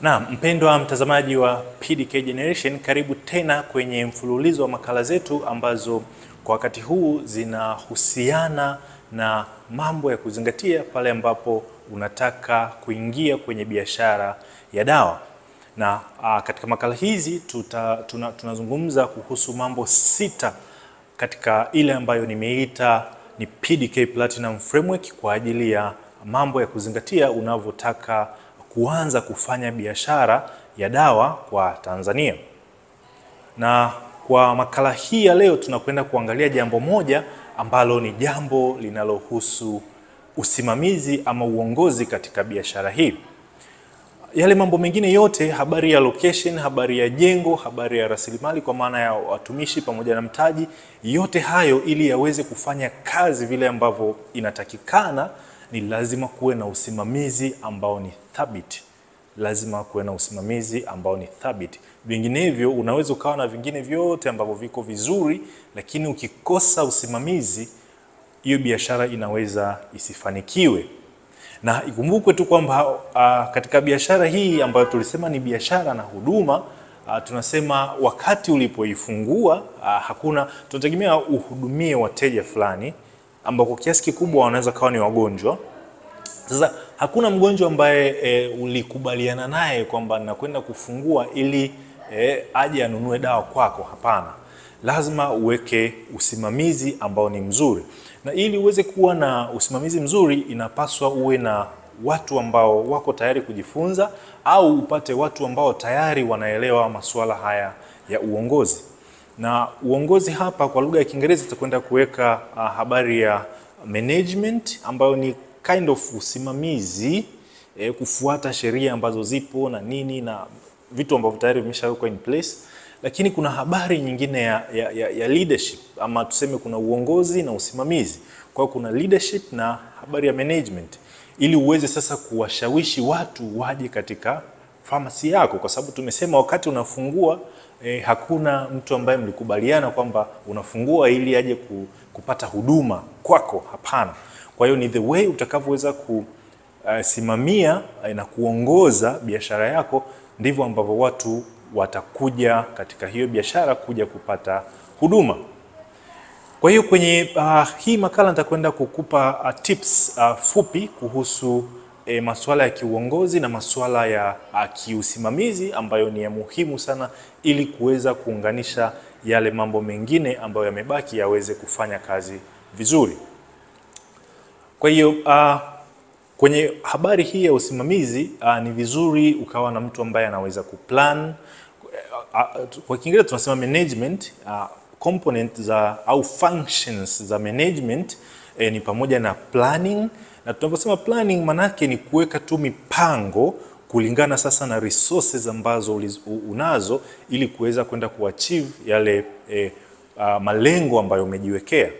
Na mpendwa mtazamaji wa PDK Generation, karibu tena kwenye mfululizo wa makala zetu ambazo kwa wakati huu zinahusiana na mambo ya kuzingatia pale ambapo unataka kuingia kwenye biashara ya dawa. Na a, katika makala hizi tuta, tuna, tunazungumza kuhusu mambo sita katika ile ambayo nimeita ni PDK Platinum Framework kwa ajili ya mambo ya kuzingatia unavyotaka kuanza kufanya biashara ya dawa kwa Tanzania. Na kwa makala hii ya leo tunakwenda kuangalia jambo moja ambalo ni jambo linalohusu usimamizi ama uongozi katika biashara hii. Yale mambo mengine yote, habari ya location, habari ya jengo, habari ya rasilimali kwa maana ya watumishi pamoja na mtaji, yote hayo ili yaweze kufanya kazi vile ambavyo inatakikana, ni lazima kuwe na usimamizi ambao ni thabiti. Lazima kuwe na usimamizi ambao ni thabiti, vinginevyo unaweza ukawa na vingine vyote ambavyo viko vizuri, lakini ukikosa usimamizi, hiyo biashara inaweza isifanikiwe. Na ikumbukwe tu kwamba uh, katika biashara hii ambayo tulisema ni biashara na huduma uh, tunasema wakati ulipoifungua uh, hakuna tunategemea uhudumie wateja fulani ambao kwa kiasi kikubwa wanaweza kawa ni wagonjwa. Sasa hakuna mgonjwa ambaye e, ulikubaliana naye kwamba nakwenda kufungua ili e, aje anunue dawa kwako. Hapana, lazima uweke usimamizi ambao ni mzuri na ili uweze kuwa na usimamizi mzuri inapaswa uwe na watu ambao wako tayari kujifunza au upate watu ambao tayari wanaelewa masuala haya ya uongozi. Na uongozi hapa kwa lugha ya Kiingereza tutakwenda kuweka uh, habari ya management ambayo ni kind of usimamizi eh, kufuata sheria ambazo zipo na nini na vitu ambavyo tayari vimeshawekwa in place lakini kuna habari nyingine ya, ya, ya, ya leadership ama tuseme kuna uongozi na usimamizi. Kwa hiyo kuna leadership na habari ya management, ili uweze sasa kuwashawishi watu waje katika famasi yako, kwa sababu tumesema wakati unafungua eh, hakuna mtu ambaye mlikubaliana kwamba unafungua ili aje ku, kupata huduma kwako. Hapana. Kwa hiyo ni the way utakavyoweza kusimamia uh, na kuongoza biashara yako, ndivyo ambavyo watu watakuja katika hiyo biashara kuja kupata huduma. Kwa hiyo kwenye uh, hii makala nitakwenda kukupa uh, tips uh, fupi kuhusu eh, masuala ya kiuongozi na masuala ya a, kiusimamizi ambayo ni ya muhimu sana ili kuweza kuunganisha yale mambo mengine ambayo yamebaki yaweze kufanya kazi vizuri. Kwa hiyo kwenye habari hii ya usimamizi uh, ni vizuri ukawa na mtu ambaye anaweza kuplan kwa Kiingereza tunasema management uh, component za au functions za management eh, ni pamoja na planning, na tunaposema planning manake ni kuweka tu mipango kulingana sasa na resources ambazo unazo ili kuweza kwenda kuachieve yale eh, uh, malengo ambayo umejiwekea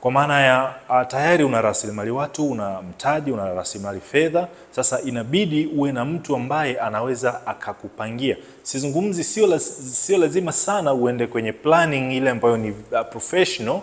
kwa maana ya a, tayari una rasilimali watu, una mtaji, una rasilimali fedha. Sasa inabidi uwe na mtu ambaye anaweza akakupangia. Sizungumzi, sio laz, lazima sana uende kwenye planning ile ambayo ni uh, professional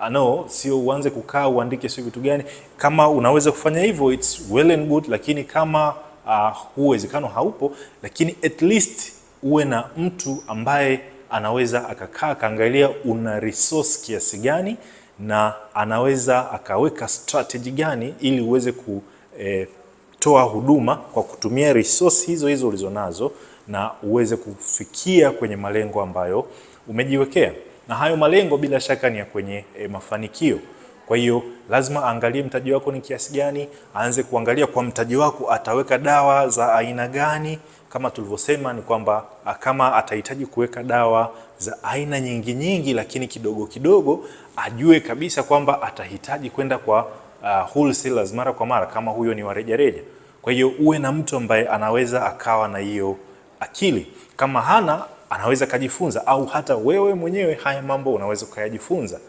uh, no, sio uanze kukaa uandike sio vitu gani. Kama unaweza kufanya hivyo it's well and good, lakini kama uh, uwezekano haupo, lakini at least uwe na mtu ambaye anaweza akakaa akaangalia una resource kiasi gani na anaweza akaweka strategy gani ili uweze kutoa eh, huduma kwa kutumia resource hizo hizo ulizonazo na uweze kufikia kwenye malengo ambayo umejiwekea. Na hayo malengo bila shaka ni ya kwenye e, mafanikio. Kwa hiyo lazima aangalie mtaji wako ni kiasi gani, aanze kuangalia kwa mtaji wako ataweka dawa za aina gani. Kama tulivyosema ni kwamba kama atahitaji kuweka dawa za aina nyingi nyingi, lakini kidogo kidogo, ajue kabisa kwamba atahitaji kwenda kwa uh, wholesalers mara kwa mara, kama huyo ni warejareja. Kwa hiyo uwe na mtu ambaye anaweza akawa na hiyo akili. Kama hana, anaweza kajifunza, au hata wewe mwenyewe haya mambo unaweza ukayajifunza.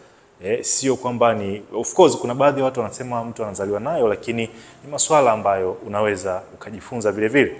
Eh, sio kwamba ni of course, kuna baadhi ya watu wanasema mtu anazaliwa nayo, lakini ni masuala ambayo unaweza ukajifunza vile vile.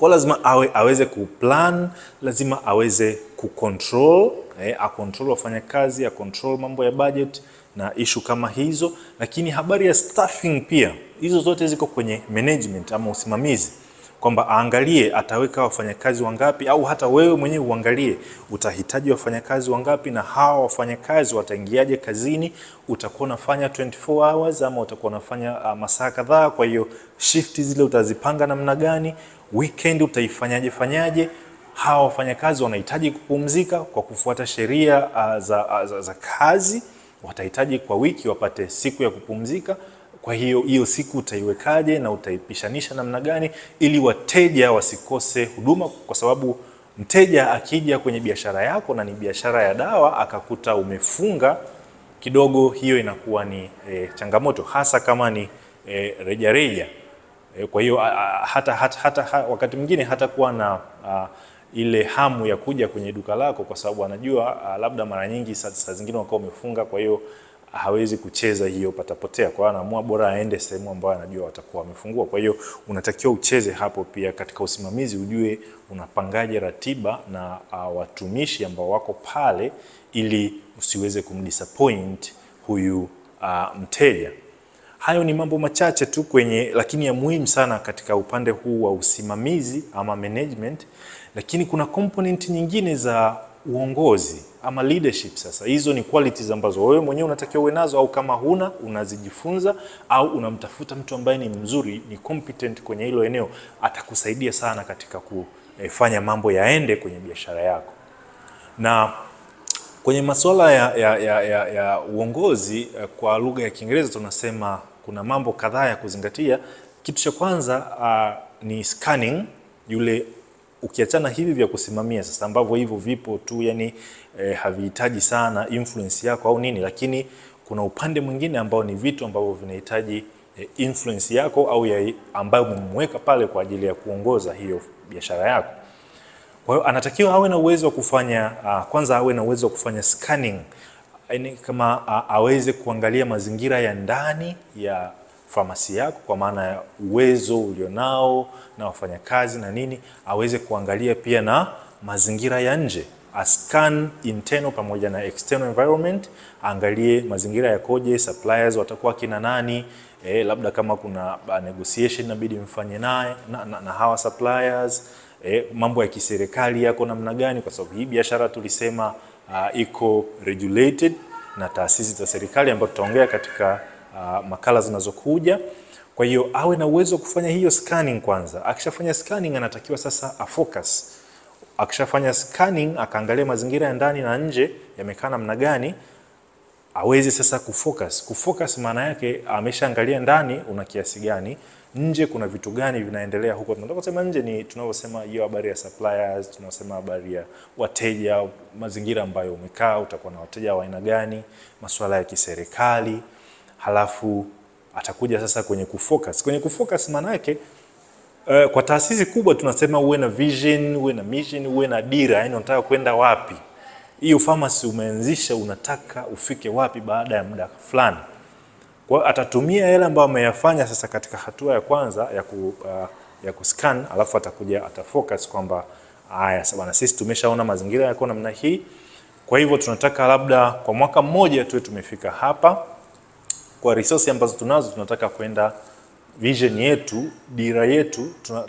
Kwa lazima awe aweze kuplan, lazima aweze kucontrol, eh, acontrol wafanyakazi, acontrol mambo ya budget na ishu kama hizo, lakini habari ya staffing pia, hizo zote ziko kwenye management ama usimamizi. Kwamba aangalie ataweka wafanyakazi wangapi, au hata wewe mwenyewe uangalie utahitaji wafanyakazi wangapi, na hawa wafanyakazi wataingiaje kazini. Utakuwa unafanya 24 hours ama utakuwa unafanya uh, masaa kadhaa. Kwa hiyo shift zile utazipanga namna gani? Weekend utaifanyaje fanyaje? Hawa wafanyakazi wanahitaji kupumzika kwa kufuata sheria uh, za, uh, za, za kazi. Watahitaji kwa wiki wapate siku ya kupumzika. Kwa hiyo hiyo siku utaiwekaje na utaipishanisha namna gani ili wateja wasikose huduma, kwa sababu mteja akija kwenye biashara yako na ni biashara ya dawa akakuta umefunga kidogo, hiyo inakuwa ni e, changamoto hasa kama ni e, rejareja. E, kwa hiyo a, a, hata, hata, hata, wakati mwingine hata kuwa na a, ile hamu ya kuja kwenye duka lako kwa sababu anajua a, labda mara nyingi saa zingine wakawa umefunga, kwa hiyo hawezi kucheza hiyo patapotea. Kwa hiyo anaamua bora aende sehemu ambayo anajua watakuwa wamefungua. Kwa hiyo unatakiwa ucheze hapo pia katika usimamizi, ujue unapangaje ratiba na uh, watumishi ambao wako pale ili usiweze kumdisappoint huyu uh, mteja. Hayo ni mambo machache tu kwenye, lakini ya muhimu sana katika upande huu wa usimamizi ama management, lakini kuna component nyingine za uongozi ama leadership. Sasa hizo ni qualities ambazo wewe mwenyewe unatakiwa uwe nazo, au kama huna unazijifunza, au unamtafuta mtu ambaye ni mzuri, ni competent kwenye hilo eneo, atakusaidia sana katika kufanya mambo yaende kwenye biashara yako. Na kwenye masuala ya, ya, ya, ya, ya uongozi kwa lugha ya Kiingereza tunasema kuna mambo kadhaa ya kuzingatia. Kitu cha kwanza uh, ni scanning yule ukiachana hivi vya kusimamia sasa ambavyo hivyo vipo tu yani eh, havihitaji sana influence yako au nini, lakini kuna upande mwingine ambao ni vitu ambavyo vinahitaji eh, influence yako au ya ambayo umemweka pale kwa ajili ya kuongoza hiyo biashara yako. Kwa hiyo anatakiwa awe na uwezo wa kufanya uh, kwanza awe na uwezo wa kufanya scanning, yani kama uh, aweze kuangalia mazingira ya ndani ya famasi yako kwa maana ya uwezo ulionao na wafanyakazi na nini, aweze kuangalia pia na mazingira ya nje, ascan internal pamoja na external environment, aangalie mazingira yakoje, suppliers watakuwa kina nani, eh, labda kama kuna negotiation inabidi mfanye naye na, na, na hawa suppliers eh, mambo ya kiserikali yako namna gani, kwa sababu hii biashara tulisema uh, iko regulated na taasisi za serikali ambayo tutaongea katika Uh, makala zinazokuja. Kwa hiyo awe na uwezo wa kufanya hiyo scanning kwanza. Akishafanya scanning, anatakiwa sasa afocus. Akishafanya scanning, akaangalia mazingira ya ndani na nje yamekaa namna gani, aweze sasa kufocus. Kufocus maana yake ameshaangalia ndani una kiasi gani, nje kuna vitu gani vinaendelea huko. Tunataka kusema nje ni tunavyosema hiyo habari ya suppliers, tunasema habari ya wateja, mazingira ambayo umekaa, utakuwa na wateja wa aina gani, masuala ya kiserikali halafu atakuja sasa kwenye kufocus. Kwenye kufocus maana yake uh, kwa taasisi kubwa tunasema uwe na vision, uwe na mission, uwe na dira, yani unataka kwenda wapi. Hiyo pharmacy umeanzisha, unataka ufike wapi baada ya muda fulani. Kwa atatumia yale ambayo ameyafanya sasa katika hatua ya kwanza ya ku, uh, ya kuscan, alafu atakuja atafocus kwamba haya bwana, sisi tumeshaona mazingira yako namna hii, kwa hivyo tunataka labda kwa mwaka mmoja tuwe tumefika hapa kwa resource ambazo tunazo tunataka kwenda vision yetu, dira yetu, tuna,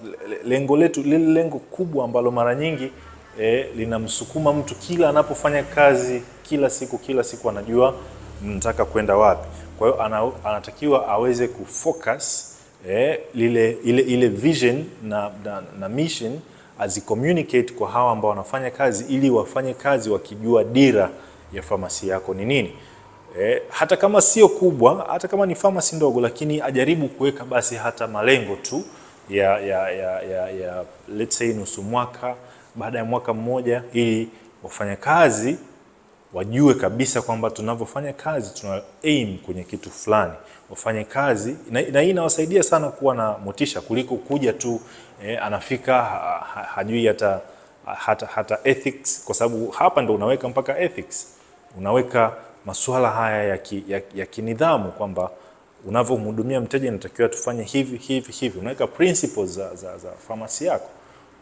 lengo letu, lile lengo kubwa ambalo mara nyingi eh, linamsukuma mtu kila anapofanya kazi kila siku kila siku anajua mnataka kwenda wapi. Kwa hiyo ana, anatakiwa aweze kufocus eh, lile ile, ile vision na, na, na mission azicommunicate kwa hawa ambao wanafanya kazi ili wafanye kazi wakijua dira ya famasi yako ni nini. Eh, hata kama sio kubwa, hata kama ni pharmacy ndogo, lakini ajaribu kuweka basi hata malengo tu ya, ya, ya, ya, ya let's say nusu mwaka, baada ya mwaka mmoja, ili wafanyakazi wajue kabisa kwamba tunavyofanya kazi tuna aim kwenye kitu fulani, wafanye kazi na, na hii inawasaidia sana kuwa na motisha kuliko kuja tu eh, anafika ha, ha, hajui hata, hata, hata ethics, kwa sababu hapa ndo unaweka mpaka ethics, unaweka masuala haya ya, ki, ya, ya kinidhamu kwamba unavyomhudumia mteja inatakiwa tufanye hivi hivi hivi, unaweka principles za, za, za famasi yako.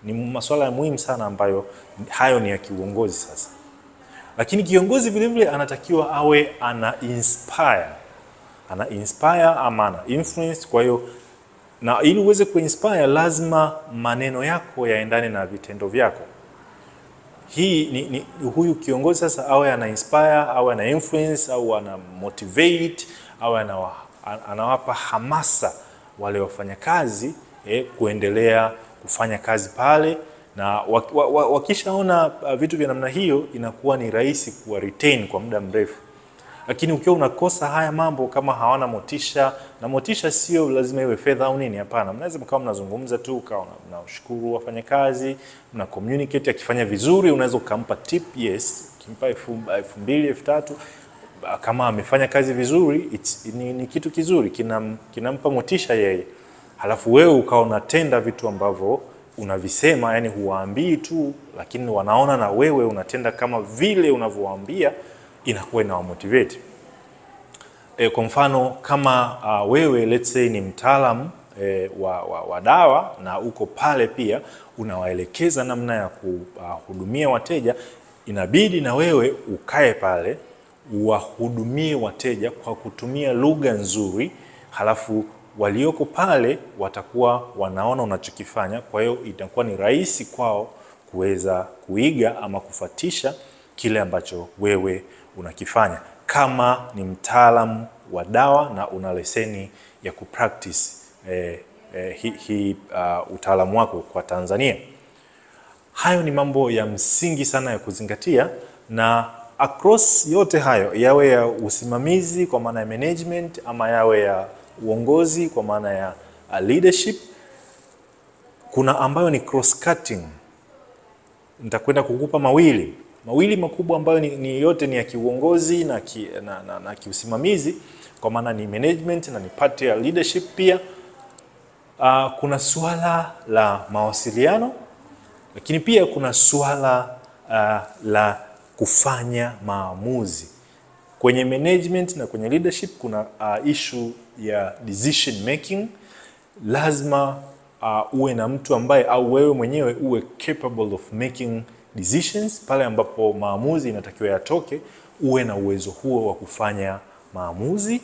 Ni masuala ya muhimu sana ambayo hayo ni ya kiuongozi sasa, lakini kiongozi vilevile vile anatakiwa awe ana inspire, ana inspire ama ana influence. Kwa hiyo na ili uweze kuinspire lazima maneno yako yaendane na vitendo vyako. Hii ni, ni huyu kiongozi sasa awe ana inspire au ana influence au ana motivate au anawa, anawapa hamasa wale wafanyakazi eh, kuendelea kufanya kazi pale na wakishaona vitu vya namna hiyo inakuwa ni rahisi kuwa retain kwa muda mrefu. Lakini ukiwa unakosa haya mambo, kama hawana motisha, na motisha sio lazima iwe fedha au nini, hapana. Mnaweza mkawa mnazungumza tu, ukawa mnashukuru wafanyakazi, mna communicate. Akifanya vizuri, unaweza ukampa tip, yes, ukimpa elfu mbili elfu tatu kama amefanya kazi vizuri ni, ni kitu kizuri kinam, kinampa motisha yeye, halafu wewe ukawa unatenda vitu ambavyo unavisema, yani huwaambii tu, lakini wanaona na wewe unatenda kama vile unavyowaambia, inakuwa inawamotivate. E, kwa mfano kama uh, wewe let's say ni mtaalamu e, wa, wa, wa dawa na uko pale pia unawaelekeza namna ya kuhudumia uh, wateja, inabidi na wewe ukae pale wahudumie wateja kwa kutumia lugha nzuri, halafu walioko pale watakuwa wanaona unachokifanya. Kwa hiyo itakuwa ni rahisi kwao kuweza kuiga ama kufatisha kile ambacho wewe unakifanya, kama ni mtaalamu wa dawa na una leseni ya kupractice eh, eh, hii hi, uh, utaalamu wako kwa Tanzania. Hayo ni mambo ya msingi sana ya kuzingatia na across yote hayo yawe ya usimamizi kwa maana ya management ama yawe ya uongozi kwa maana ya uh, leadership, kuna ambayo ni cross cutting. Nitakwenda kukupa mawili mawili makubwa ambayo ni, ni yote ni ya kiuongozi na, ki, na, na, na kiusimamizi kwa maana ni management na ni part ya leadership pia. Uh, kuna suala la mawasiliano, lakini pia kuna suala uh, la kufanya maamuzi kwenye management na kwenye leadership. Kuna uh, issue ya decision making. Lazima uh, uwe na mtu ambaye au wewe mwenyewe uwe capable of making decisions. Pale ambapo maamuzi inatakiwa yatoke, uwe na uwezo huo wa kufanya maamuzi,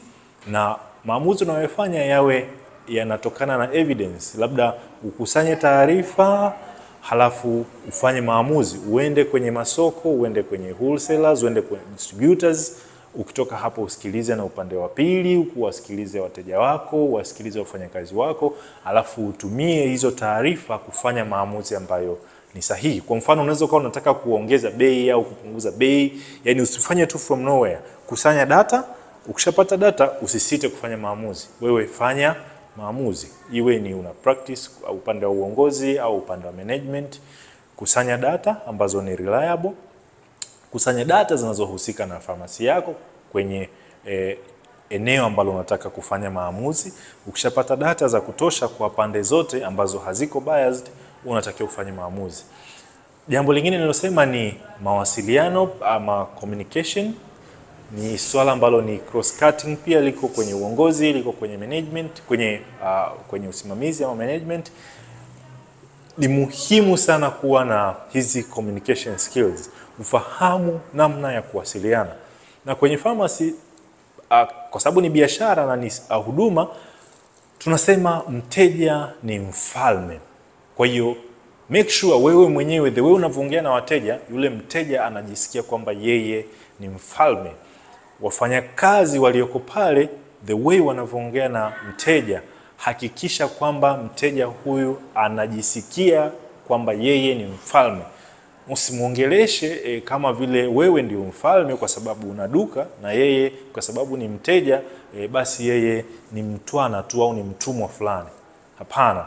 na maamuzi unayofanya yawe yanatokana na evidence, labda ukusanye taarifa halafu ufanye maamuzi, uende kwenye masoko, uende kwenye wholesalers, uende kwenye distributors. Ukitoka hapo usikilize na upande wa pili, uwasikilize wateja wako, wasikilize wafanyakazi wako, halafu utumie hizo taarifa kufanya maamuzi ambayo ni sahihi. Kwa mfano, unaweza kuwa unataka kuongeza bei au kupunguza bei, yani usifanye tu from nowhere. Kusanya data, ukishapata data usisite kufanya maamuzi, wewe fanya maamuzi iwe ni una practice upande wa uongozi au upande wa management. Kusanya data ambazo ni reliable, kusanya data zinazohusika na famasi yako kwenye eh, eneo ambalo unataka kufanya maamuzi. Ukishapata data za kutosha kwa pande zote ambazo haziko biased, unatakiwa kufanya maamuzi. Jambo lingine nilosema ni mawasiliano ama communication ni swala ambalo ni cross cutting pia, liko kwenye uongozi, liko kwenye management, kwenye uh, kwenye usimamizi ama management. Ni muhimu sana kuwa na hizi communication skills, ufahamu namna ya kuwasiliana. Na kwenye pharmacy uh, kwa sababu ni biashara na ni uh, huduma, tunasema mteja ni mfalme. Kwa hiyo make sure wewe mwenyewe the way unavyoongea na wateja, yule mteja anajisikia kwamba yeye ni mfalme wafanyakazi walioko pale the way wanavyoongea na mteja, hakikisha kwamba mteja huyu anajisikia kwamba yeye ni mfalme. Usimwongeleshe e, kama vile wewe ndio mfalme kwa sababu una duka na yeye kwa sababu ni mteja e, basi yeye ni mtwana tu au ni mtumwa fulani. Hapana,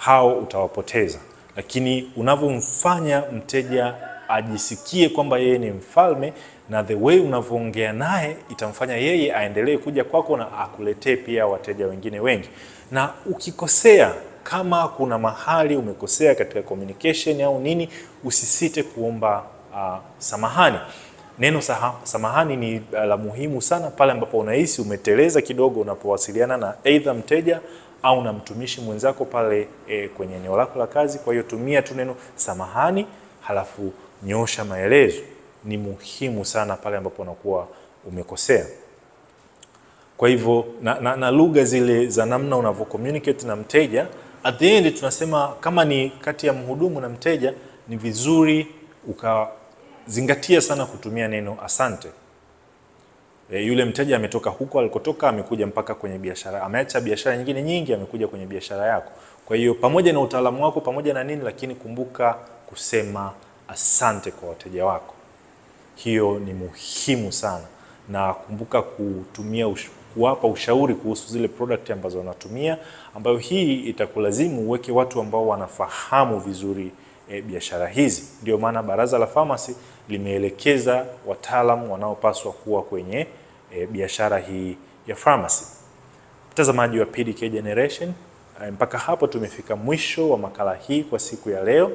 hao utawapoteza. Lakini unavyomfanya mteja ajisikie kwamba yeye ni mfalme na the way unavyoongea naye itamfanya yeye aendelee kuja kwako na akuletee pia wateja wengine wengi. Na ukikosea, kama kuna mahali umekosea katika communication au nini, usisite kuomba uh, samahani. Neno saha, samahani ni uh, la muhimu sana pale ambapo unahisi umeteleza kidogo unapowasiliana na aidha mteja au na mtumishi mwenzako pale e, kwenye eneo lako la kazi. Kwa hiyo tumia tu neno samahani, halafu nyosha maelezo. Ni muhimu sana pale ambapo unakuwa umekosea. Kwa hivyo na, na, na lugha zile za namna unavyo communicate na mteja, at the end tunasema kama ni kati ya mhudumu na mteja, ni vizuri ukazingatia sana kutumia neno asante. E, yule mteja ametoka huko alikotoka, amekuja mpaka kwenye biashara, ameacha biashara nyingine nyingi, amekuja kwenye biashara yako. Kwa hiyo pamoja na utaalamu wako, pamoja na nini, lakini kumbuka kusema asante kwa wateja wako. Hiyo ni muhimu sana, na kumbuka kutumia ush, kuwapa ushauri kuhusu zile product ambazo wanatumia, ambayo hii itakulazimu uweke watu ambao wanafahamu vizuri e, biashara hizi. Ndio maana Baraza la Famasi limeelekeza wataalamu wanaopaswa kuwa kwenye e, biashara hii ya pharmacy. Mtazamaji wa PDK Generation, e, mpaka hapo tumefika mwisho wa makala hii kwa siku ya leo.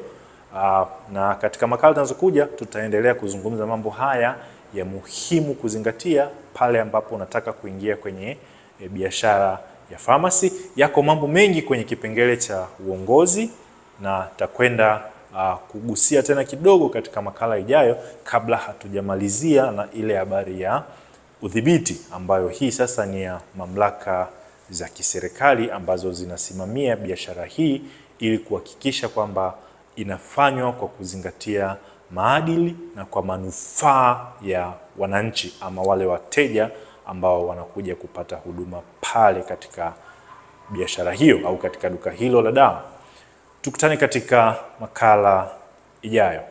Aa, na katika makala zinazokuja tutaendelea kuzungumza mambo haya ya muhimu kuzingatia pale ambapo unataka kuingia kwenye e, biashara ya pharmacy. Yako mambo mengi kwenye kipengele cha uongozi na takwenda uh, kugusia tena kidogo katika makala ijayo, kabla hatujamalizia na ile habari ya udhibiti, ambayo hii sasa ni ya mamlaka za kiserikali ambazo zinasimamia biashara hii ili kuhakikisha kwamba inafanywa kwa kuzingatia maadili na kwa manufaa ya wananchi ama wale wateja ambao wanakuja kupata huduma pale katika biashara hiyo au katika duka hilo la dawa. Tukutane katika makala ijayo.